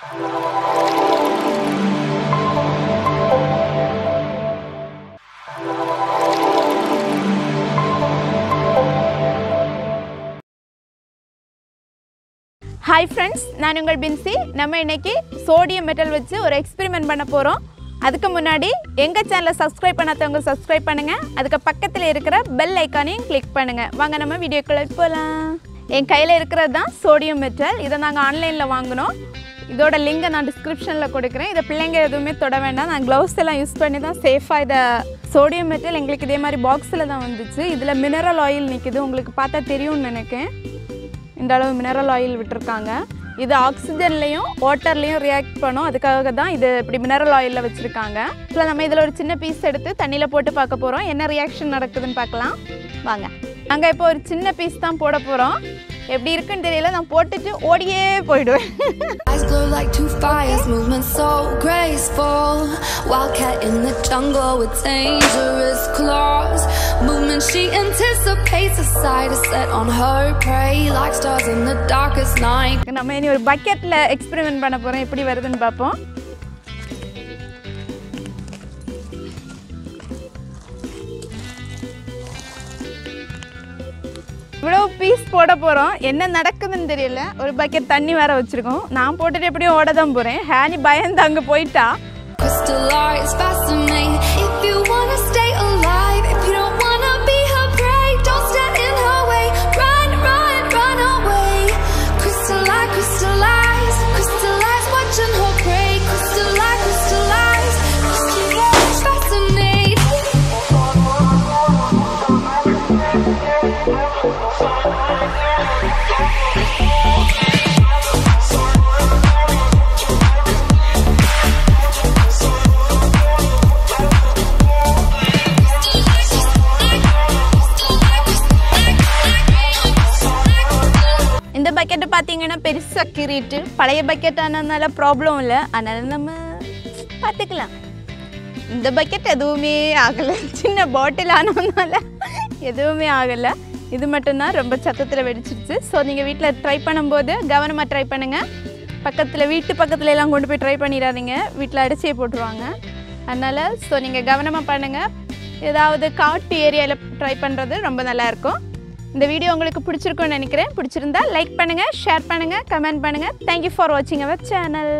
Hi friends நான் உங்கள் பின்சி. நம்ம இன்னைக்கு சோடியம் மெட்டல் வச்சு ஒரு எக்ஸ்பெரிமெண்ட் பண்ண போகிறோம் அதுக்கு முன்னாடி எங்கள் சேனலை சப்ஸ்கிரைப் பண்ணாதவங்க சப்ஸ்கிரைப் பண்ணுங்கள் அதுக்கு பக்கத்தில் இருக்கிற பெல் ஐக்கானையும் கிளிக் பண்ணுங்கள் வாங்க நம்ம வீடியோக்குள்ளே போகலாம் என் கையில் இருக்கிறது தான் சோடியம் மெட்டல் இதை நாங்கள் ஆன்லைனில் வாங்கினோம் இதோட லிங்கை நான் டிஸ்கிரிப்ஷனில் கொடுக்குறேன். இதை பிள்ளைங்க எதுவுமே தொட வேண்டாம். நான் க்ளவுஸ் எல்லாம் யூஸ் பண்ணி தான் சேஃபாக இதை சோடியம் மெட்டல் எங்களுக்கு இதே மாதிரி பாக்ஸில் தான் வந்துச்சு. இதில் மினரல் ஆயில் நிற்கிது உங்களுக்கு பார்த்தா தெரியும்னு நினைக்கேன் இந்த அளவு மினரல் ஆயில் விட்டுருக்காங்க. இது ஆக்சிஜன்லேயும் வாட்டர்லேயும் ரியாக்ட் பண்ணும். அதுக்காக தான் இது இப்படி மினரல் ஆயிலில் வச்சுருக்காங்க. இப்போ நம்ம இதில் ஒரு சின்ன பீஸ் எடுத்து தண்ணியில் போட்டு பார்க்க போகிறோம் என்ன ரியாக்ஷன் நடக்குதுன்னு பார்க்கலாம். வாங்க. நாங்கள் இப்போ ஒரு சின்ன பீஸ் தான் போட போகிறோம் எப்படி இருக்குன்னு தெரியல நான் போட்டுட்டு ஓடியே போயிடுவேன் Eyes glow like two fires, movement so graceful. Wildcat in the jungle with dangerous claws. Movement she anticipates, a sight is set on her prey, like stars in the darkest night. நம்ம இனி ஒரு பக்கெட்டில் experiment பண்ண போகிறோம் எப்படி வருதுன்னு பார்ப்போம் இவ்வளோ பீஸ் போட போகிறோம் என்ன நடக்குதுன்னு தெரியல. ஒரு பக்கெட் தண்ணி வேற வச்சுருக்கோம். நான் போட்டுட்டு எப்படியும் ஓட தான் போகிறேன் ஹேனி பயந்து அங்கே போயிட்டா. இந்த பக்கெட்டு பார்த்தீங்கன்னா பெருசாக கீறிட்டு பழைய பக்கெட் ஆனதுனால ப்ராப்ளம் இல்லை. அதனால நம்ம பார்த்துக்கலாம் இந்த பக்கெட் எதுவுமே ஆகலை. சின்ன பாட்டில் ஆனதுனால எதுவுமே ஆகலை. இது மட்டும்தான் ரொம்ப சத்தத்தில் வெடிச்சிருச்சு. ஸோ நீங்கள் வீட்டில் ட்ரை பண்ணும்போது கவனமாக ட்ரை பண்ணுங்கள் பக்கத்தில் வீட்டு பக்கத்துல எல்லாம் கொண்டு போய் ட்ரை பண்ணிடாதீங்க. வீட்டில் அடிச்சே போட்டுருவாங்க. அதனால் ஸோ நீங்கள் கவனமாக பண்ணுங்கள் ஏதாவது காட்டு ஏரியாவில் ட்ரை பண்ணுறது ரொம்ப நல்லா இருக்கும். இந்த வீடியோ உங்களுக்கு பிடிச்சிருக்கும்னு நினைக்கிறேன். பிடிச்சிருந்தா லைக் பண்ணுங்கள் ஷேர் பண்ணுங்கள் கமெண்ட் பண்ணுங்கள் தேங்க்யூ ஃபார் வாட்சிங் அவர் சேனல்